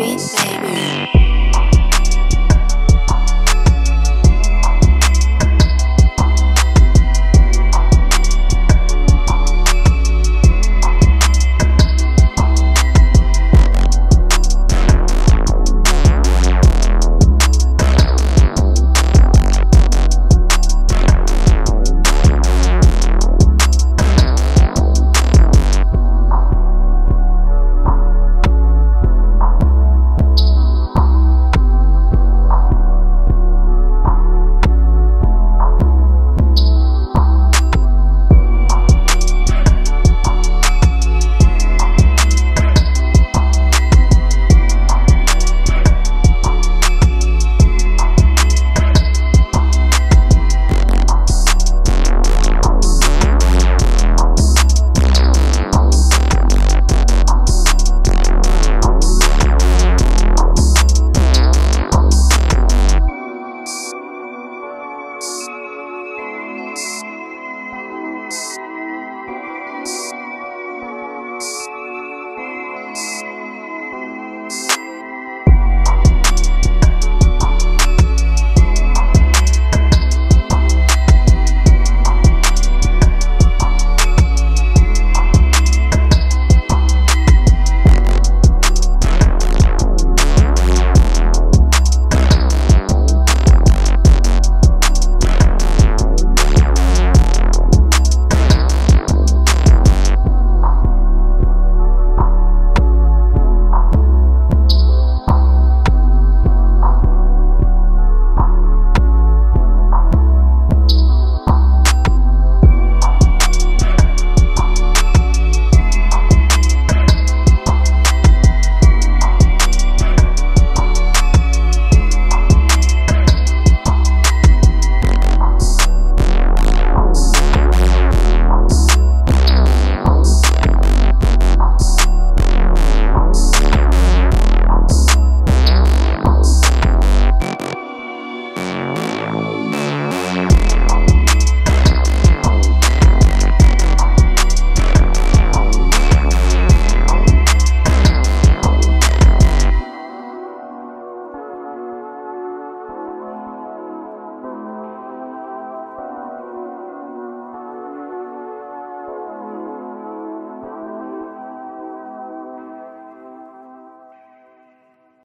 beat, baby.